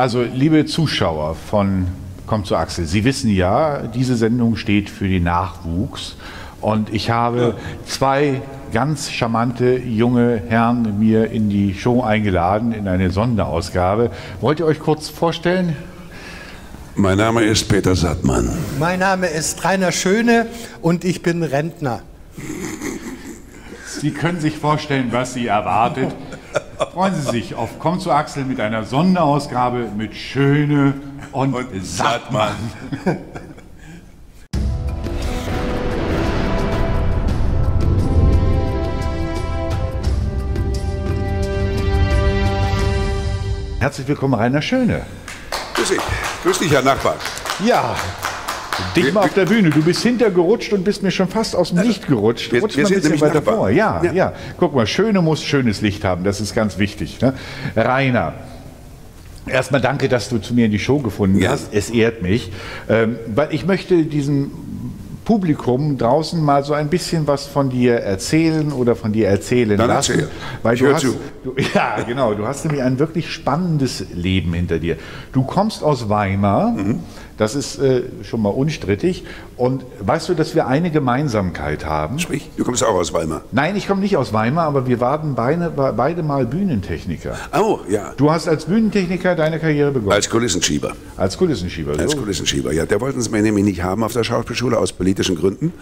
Also, liebe Zuschauer von Kommt zu Axel, Sie wissen ja, diese Sendung steht für den Nachwuchs. Und ich habe zwei ganz charmante junge Herren mir in die Show eingeladen, in eine Sonderausgabe. Wollt ihr euch kurz vorstellen? Mein Name ist Peter Sattmann. Mein Name ist Rainer Schöne und ich bin Rentner. Sie können sich vorstellen, was Sie erwartet. Freuen Sie sich auf Komm zu Axel mit einer Sonderausgabe mit Schöne und, und Sattmann. Herzlich willkommen, Rainer Schöne. Grüß dich, Grüß dich Herr Nachbar. Ja, Dich mal auf der Bühne. Du bist hintergerutscht und bist mir schon fast aus dem Licht gerutscht. Wir, Rutsch wir mal ein bisschen weiter vor. Ja, ja, ja, Guck mal, Schöne muss schönes Licht haben. Das ist ganz wichtig. Ne? Rainer, Erstmal danke, dass du zu mir in die Show gefunden ja. hast. Es ehrt mich, ähm, weil ich möchte diesem Publikum draußen mal so ein bisschen was von dir erzählen oder von dir erzählen Dann lassen. Erzähl. Weil ich du hast, du, ja, genau, du hast nämlich ein wirklich spannendes Leben hinter dir. Du kommst aus Weimar. Mhm das ist äh, schon mal unstrittig. Und weißt du, dass wir eine Gemeinsamkeit haben? Sprich, du kommst auch aus Weimar. Nein, ich komme nicht aus Weimar, aber wir waren beide, beide mal Bühnentechniker. Oh, ja. Du hast als Bühnentechniker deine Karriere begonnen. Als Kulissenschieber. Als Kulissenschieber. Als Kulissenschieber, ja. Der wollten sie mir nämlich nicht haben auf der Schauspielschule aus politischen Gründen.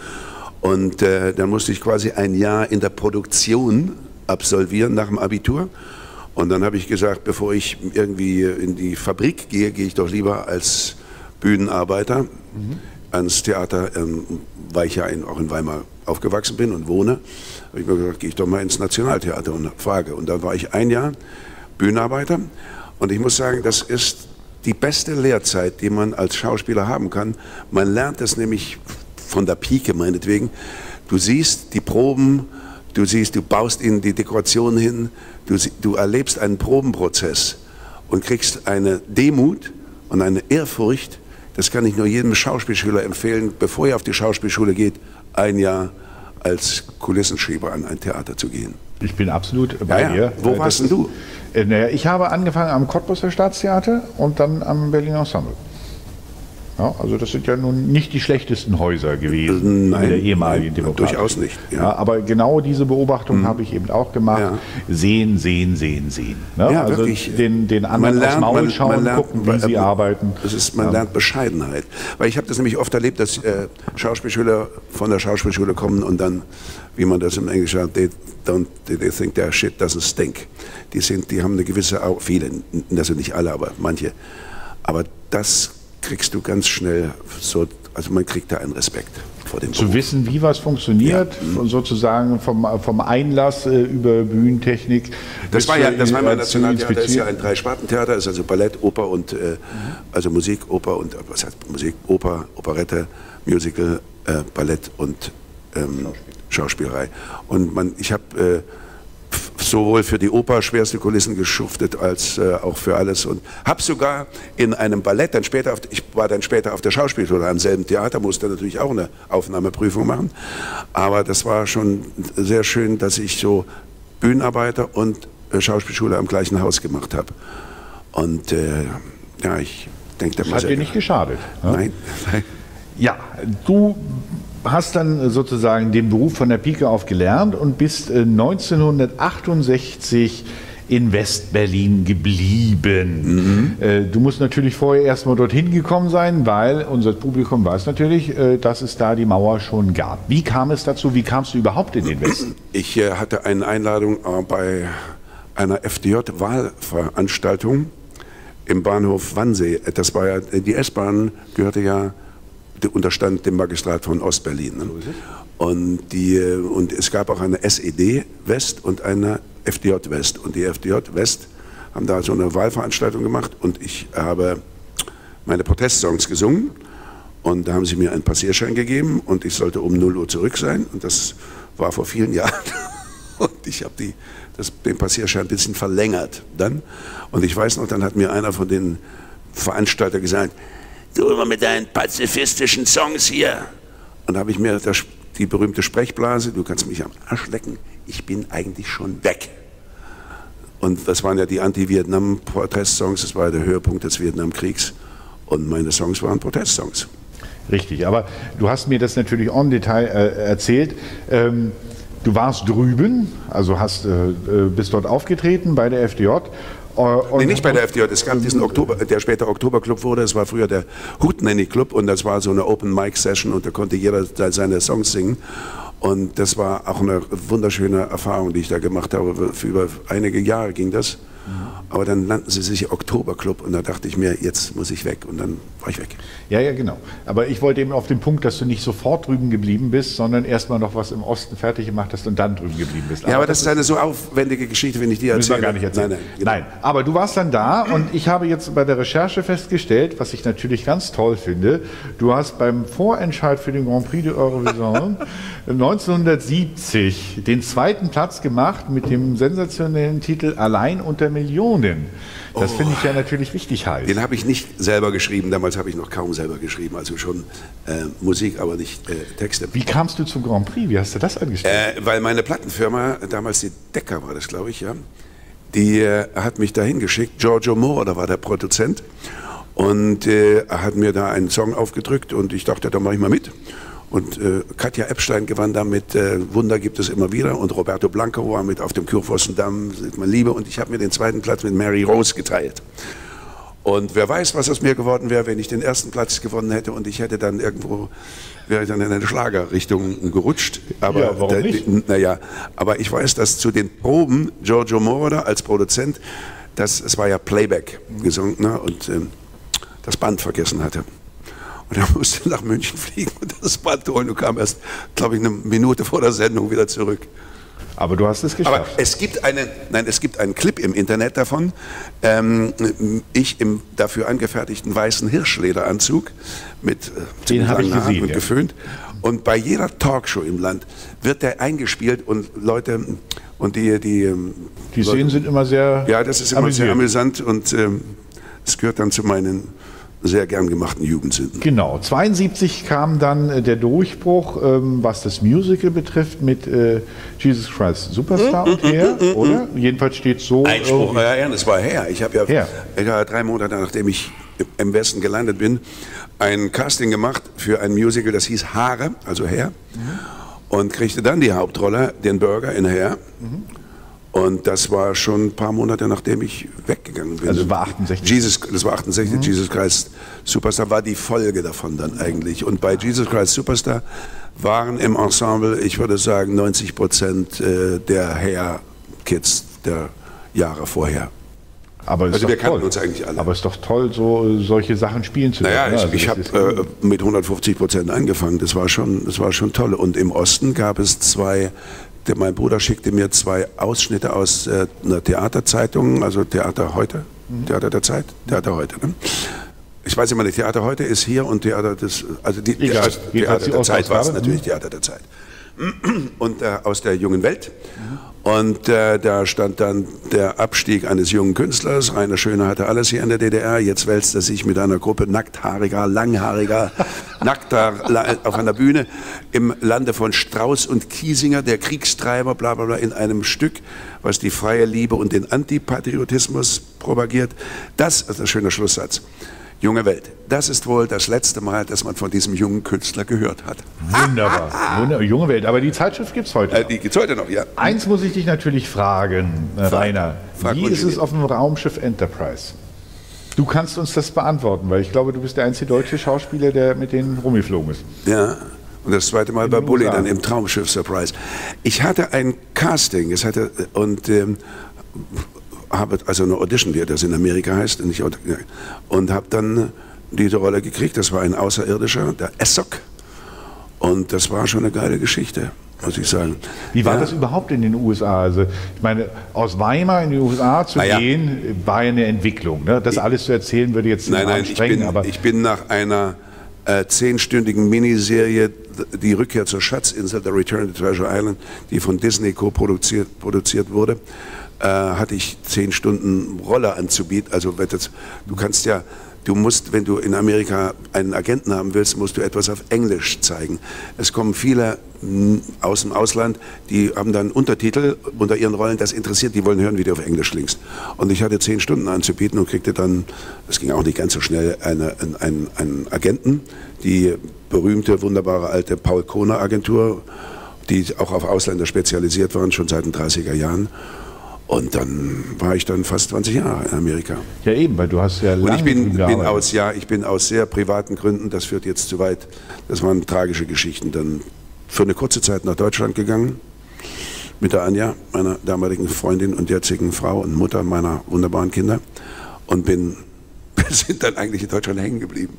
Und äh, dann musste ich quasi ein Jahr in der Produktion absolvieren nach dem Abitur. Und dann habe ich gesagt, bevor ich irgendwie in die Fabrik gehe, gehe ich doch lieber als Bühnenarbeiter mhm. ans Theater, ähm, weil ich ja in, auch in Weimar aufgewachsen bin und wohne. habe ich mir gesagt, gehe ich doch mal ins Nationaltheater und frage. Und dann war ich ein Jahr Bühnenarbeiter. Und ich muss sagen, das ist die beste Lehrzeit, die man als Schauspieler haben kann. Man lernt das nämlich von der Pike meinetwegen. Du siehst die Proben, du siehst, du baust ihnen die Dekoration hin, du, du erlebst einen Probenprozess und kriegst eine Demut und eine Ehrfurcht, das kann ich nur jedem Schauspielschüler empfehlen, bevor er auf die Schauspielschule geht, ein Jahr als Kulissenschieber an ein Theater zu gehen. Ich bin absolut bei ja, dir. Wo warst denn du? Äh, ich habe angefangen am Cottbusser Staatstheater und dann am Berliner Ensemble. Ja, also das sind ja nun nicht die schlechtesten Häuser gewesen nein, in der ehemaligen Demokratie. Durchaus nicht. Ja. ja. aber genau diese Beobachtung mhm. habe ich eben auch gemacht. Ja. Sehen, sehen, sehen, sehen. Ne? Ja, also wirklich. Den, den anderen lernt, aufs Maul man, schauen, man lernt, gucken, wie sie arbeiten. Das ist, man lernt Bescheidenheit. Weil ich habe das nämlich oft erlebt, dass äh, Schauspielschüler von der Schauspielschule kommen und dann, wie man das im Englischen sagt, they, don't, they think their shit doesn't stink. Die, sind, die haben eine gewisse, viele, also nicht alle, aber manche. Aber das kriegst du ganz schnell so, also man kriegt da einen Respekt vor dem Zu Beruf. wissen, wie was funktioniert, ja. sozusagen vom, vom Einlass äh, über Bühnentechnik. Das war ja, das war mein Nationaltheater, das ist ja ein Dreispartentheater, ist also Ballett, Oper und, äh, mhm. also Musik, Oper und, was heißt Musik, Oper, Operette, Musical, äh, Ballett und ähm, Schauspielerei. Und man, ich habe äh, sowohl für die Oper schwerste Kulissen geschuftet als äh, auch für alles und habe sogar in einem Ballett dann später auf, ich war dann später auf der Schauspielschule am selben Theater musste natürlich auch eine Aufnahmeprüfung machen aber das war schon sehr schön dass ich so Bühnenarbeiter und äh, Schauspielschule am gleichen Haus gemacht habe und äh, ja ich denke das hat dir nicht geschadet ne? nein, nein. ja du hast dann sozusagen den Beruf von der Pike auf gelernt und bist 1968 äh, in Westberlin geblieben. Mhm. Äh, du musst natürlich vorher erstmal dorthin gekommen sein, weil unser Publikum weiß natürlich, äh, dass es da die Mauer schon gab. Wie kam es dazu? Wie kamst du überhaupt in den Westen? Ich hatte eine Einladung bei einer FDJ-Wahlveranstaltung im Bahnhof Wannsee. Das war ja, die S-Bahn gehörte ja unterstand dem Magistrat von Ostberlin. Ne? Und, die, und es gab auch eine SED West und eine FDJ West. Und die FDJ West haben da so eine Wahlveranstaltung gemacht und ich habe meine Protestsongs gesungen. Und da haben sie mir einen Passierschein gegeben und ich sollte um 0 Uhr zurück sein. Und das war vor vielen Jahren. Und ich habe den Passierschein ein bisschen verlängert dann. Und ich weiß noch, dann hat mir einer von den Veranstaltern gesagt, du immer mit deinen pazifistischen Songs hier. Und da habe ich mir das, die berühmte Sprechblase, du kannst mich am Arsch lecken, ich bin eigentlich schon weg. Und das waren ja die Anti-Vietnam-Protestsongs, das war der Höhepunkt des Vietnamkriegs. Und meine Songs waren Protestsongs. Richtig, aber du hast mir das natürlich en Detail äh, erzählt. Ähm, du warst drüben, also hast, äh, äh bist dort aufgetreten bei der FDJ. Äh, nee, nicht bei der FDJ. Es gab diesen Oktober, der später Oktoberclub wurde. Es war früher der Hutnenny Club und das war so eine Open Mic Session und da konnte jeder seine Songs singen. Und das war auch eine wunderschöne Erfahrung, die ich da gemacht habe. Für über einige Jahre ging das. Aber dann nannten sie sich Oktoberclub und da dachte ich mir, jetzt muss ich weg und dann war ich weg. Ja, ja, genau. Aber ich wollte eben auf den Punkt, dass du nicht sofort drüben geblieben bist, sondern erstmal noch was im Osten fertig gemacht hast und dann drüben geblieben bist. Aber ja, aber das, das ist eine so aufwendige Geschichte, wenn ich die erzähle. Wir gar nicht erzählen. Nein, nein, genau. nein, aber du warst dann da und ich habe jetzt bei der Recherche festgestellt, was ich natürlich ganz toll finde, du hast beim Vorentscheid für den Grand Prix de Eurovision 1970 den zweiten Platz gemacht mit dem sensationellen Titel Allein unter Millionen. Das oh, finde ich ja natürlich richtig heiß. Den habe ich nicht selber geschrieben. Damals habe ich noch kaum selber geschrieben. Also schon äh, Musik, aber nicht äh, Texte. Wie kamst du zum Grand Prix? Wie hast du das angestellt? Äh, weil meine Plattenfirma, damals die Decker war das, glaube ich, ja, die äh, hat mich dahin geschickt. Giorgio Moore, da war der Produzent. Und äh, hat mir da einen Song aufgedrückt und ich dachte, da mache ich mal mit. Und äh, Katja Epstein gewann damit, äh, Wunder gibt es immer wieder. Und Roberto Blanco war mit auf dem Kurfürstendamm, mein Liebe. Und ich habe mir den zweiten Platz mit Mary Rose geteilt. Und wer weiß, was aus mir geworden wäre, wenn ich den ersten Platz gewonnen hätte und ich hätte dann irgendwo, wäre ich dann in eine Schlagerrichtung gerutscht. Aber, ja, warum nicht? Naja, aber ich weiß, dass zu den Proben Giorgio Moroder als Produzent, das, es war ja Playback gesungen ne, und ähm, das Band vergessen hatte. Und er musste nach München fliegen und das Band holen und kam erst, glaube ich, eine Minute vor der Sendung wieder zurück. Aber du hast es geschafft. Aber es gibt, eine, nein, es gibt einen Clip im Internet davon. Ähm, ich im dafür angefertigten weißen Hirschlederanzug mit äh, Den habe ich gesehen, und ja. geföhnt. Und bei jeder Talkshow im Land wird der eingespielt und Leute und die die ähm, die Szenen sind immer sehr ja das ist immer amüsiert. sehr amüsant und ähm, es ähm, gehört dann zu meinen sehr gern gemachten Jugendsünden. Genau. 72 kam dann äh, der Durchbruch, ähm, was das Musical betrifft, mit äh, Jesus Christ Superstar mm, und mm, her, mm, oder? Jedenfalls steht so. Einspruch, ja, ja, das war her. Ich habe ja, her. ja drei Monate nachdem ich im Westen gelandet bin, ein Casting gemacht für ein Musical, das hieß Haare, also Herr, mhm. und kriegte dann die Hauptrolle, den Burger in Herr. Mhm. Und das war schon ein paar Monate, nachdem ich weggegangen bin. Also war 68? Jesus, das war 68, mhm. Jesus Christ Superstar war die Folge davon dann eigentlich. Und bei Jesus Christ Superstar waren im Ensemble, ich würde sagen, 90 Prozent äh, der Hair-Kids der Jahre vorher. Aber also wir kannten uns eigentlich alle. Aber es ist doch toll, so solche Sachen spielen zu können. Naja, ich, also ich habe äh, mit 150 Prozent angefangen. Das war schon, das war schon toll. Und im Osten gab es zwei mein Bruder schickte mir zwei Ausschnitte aus äh, einer Theaterzeitung, also Theater heute, mhm. Theater der Zeit, Theater heute. Ne? Ich weiß immer nicht, Theater heute ist hier und Theater des, also die, Egal, also Theater der Zeit war es natürlich, Theater der Zeit. Und äh, aus der jungen Welt. Und äh, da stand dann der Abstieg eines jungen Künstlers. Rainer Schöner hatte alles hier in der DDR. Jetzt wälzt er sich mit einer Gruppe nackthaariger, langhaariger, nackter auf einer Bühne im Lande von Strauß und Kiesinger, der Kriegstreiber, bla bla bla, in einem Stück, was die freie Liebe und den Antipatriotismus propagiert. Das ist ein schöner Schlusssatz. Junge Welt. Das ist wohl das letzte Mal, dass man von diesem jungen Künstler gehört hat. Wunderbar. Wunderbar. Junge Welt. Aber die Zeitschrift gibt es heute. Äh, die gibt es heute noch, ja. Eins muss ich dich natürlich fragen, Frag, Rainer. Frag Wie ist es auf dem Raumschiff Enterprise? Du kannst uns das beantworten, weil ich glaube, du bist der einzige deutsche Schauspieler, der mit denen rumgeflogen ist. Ja. Und das zweite Mal In bei Bully, dann im Traumschiff Surprise. Ich hatte ein Casting, es hatte, und ähm, habe also eine Audition, wie das in Amerika heißt, nicht, und habe dann diese Rolle gekriegt. Das war ein Außerirdischer, der Essok. Und das war schon eine geile Geschichte, muss ich sagen. Wie war ja. das überhaupt in den USA? Also, ich meine, aus Weimar in die USA zu ja. gehen, war ja eine Entwicklung. Ne? Das alles zu erzählen würde jetzt nein, nein, ich bin, aber ich bin nach einer äh, zehnstündigen Miniserie Die Rückkehr zur Schatzinsel, The Return to Treasure Island, die von Disney co-produziert produziert wurde, äh, hatte ich zehn Stunden Roller anzubieten. Also du kannst ja, du musst, wenn du in Amerika einen Agenten haben willst, musst du etwas auf Englisch zeigen. Es kommen viele aus dem Ausland, die haben dann Untertitel unter ihren Rollen, das interessiert, die wollen hören, wie du auf Englisch klingst. Und ich hatte zehn Stunden anzubieten und kriegte dann, das ging auch nicht ganz so schnell, eine, einen, einen Agenten, die berühmte, wunderbare alte Paul Kohner Agentur, die auch auf Ausländer spezialisiert waren, schon seit den 30er Jahren. Und dann war ich dann fast 20 Jahre in Amerika. Ja eben, weil du hast ja lange Und ich bin, bin aus, ja, ich bin aus sehr privaten Gründen, das führt jetzt zu weit, das waren tragische Geschichten, dann für eine kurze Zeit nach Deutschland gegangen mit der Anja, meiner damaligen Freundin und jetzigen Frau und Mutter meiner wunderbaren Kinder und bin, wir sind dann eigentlich in Deutschland hängen geblieben.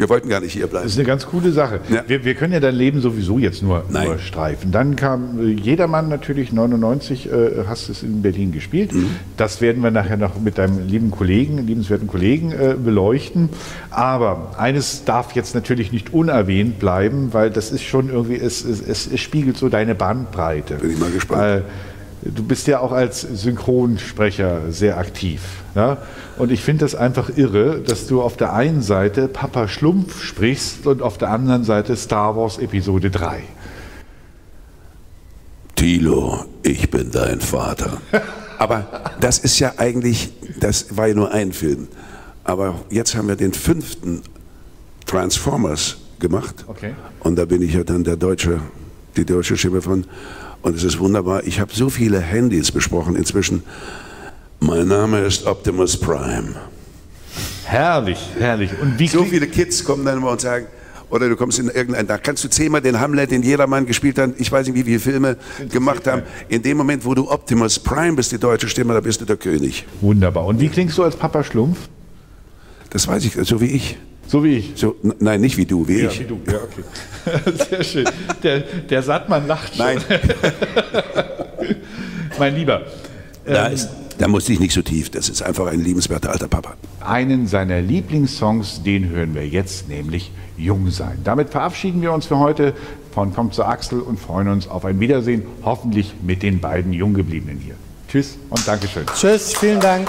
Wir wollten gar nicht hier bleiben. Das ist eine ganz coole Sache. Ja. Wir, wir, können ja dein Leben sowieso jetzt nur, nur streifen. Dann kam äh, Jedermann natürlich, 99 äh, hast du es in Berlin gespielt. Mhm. Das werden wir nachher noch mit deinem lieben Kollegen, liebenswerten Kollegen äh, beleuchten. Aber eines darf jetzt natürlich nicht unerwähnt bleiben, weil das ist schon irgendwie, es, es, es spiegelt so deine Bandbreite. Bin ich mal gespannt. Weil, du bist ja auch als Synchronsprecher sehr aktiv. Ja? Und ich finde das einfach irre, dass du auf der einen Seite Papa Schlumpf sprichst und auf der anderen Seite Star Wars Episode 3. Tilo, ich bin dein Vater. Aber das ist ja eigentlich, das war ja nur ein Film. Aber jetzt haben wir den fünften Transformers gemacht. Okay. Und da bin ich ja dann der deutsche, die deutsche Stimme von. Und es ist wunderbar. Ich habe so viele Handys besprochen inzwischen. Mein Name ist Optimus Prime. Herrlich, herrlich. Und wie so viele Kids kommen dann immer und sagen, oder du kommst in irgendein, da kannst du zehnmal den Hamlet, den jedermann gespielt hat, ich weiß nicht, wie viele Filme gemacht haben. In dem Moment, wo du Optimus Prime bist, die deutsche Stimme, da bist du der König. Wunderbar. Und wie klingst du als Papa Schlumpf? Das weiß ich, so wie ich. So wie ich. So, nein, nicht wie du, wie ja, ich. Wie du, ja, okay. Sehr schön. Der, der Sattmann lacht schon. Nein. mein Lieber. Da, ähm, ist, da musste ich nicht so tief. Das ist einfach ein liebenswerter alter Papa. Einen seiner Lieblingssongs, den hören wir jetzt, nämlich Jung sein. Damit verabschieden wir uns für heute von Kommt zur Axel und freuen uns auf ein Wiedersehen, hoffentlich mit den beiden Junggebliebenen hier. Tschüss und Dankeschön. Tschüss, vielen Dank.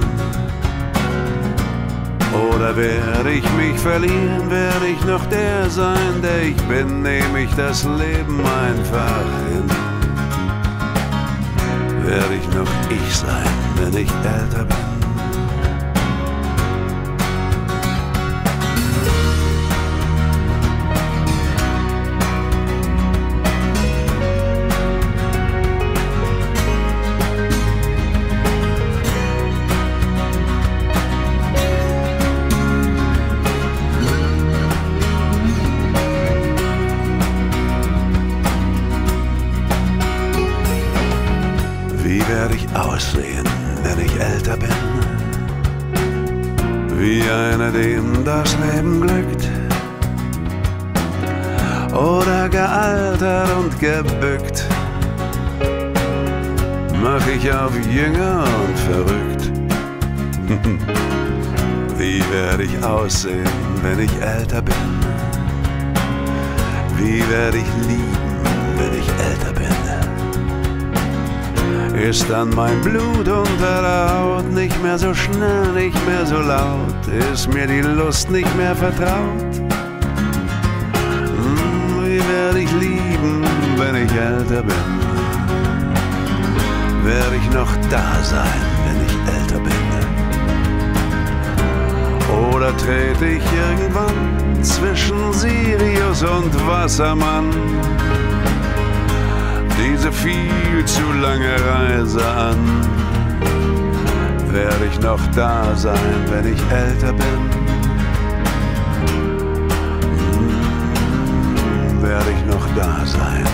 Oder werde ich mich verlieren, werde ich noch der sein, der ich bin, nehme ich das Leben einfach hin? Werde ich noch ich sein, wenn ich älter bin? Mach ich auf jünger und verrückt. Wie werde ich aussehen, wenn ich älter bin? Wie werde ich lieben, wenn ich älter bin? Ist dann mein Blut unter der Haut nicht mehr so schnell, nicht mehr so laut? Ist mir die Lust nicht mehr vertraut? Hm, wie werde ich lieben, wenn ich älter bin? Werde ich noch da sein, wenn ich älter bin? Oder trete ich irgendwann zwischen Sirius und Wassermann diese viel zu lange Reise an? Werde ich noch da sein, wenn ich älter bin? Hm, werde ich noch da sein,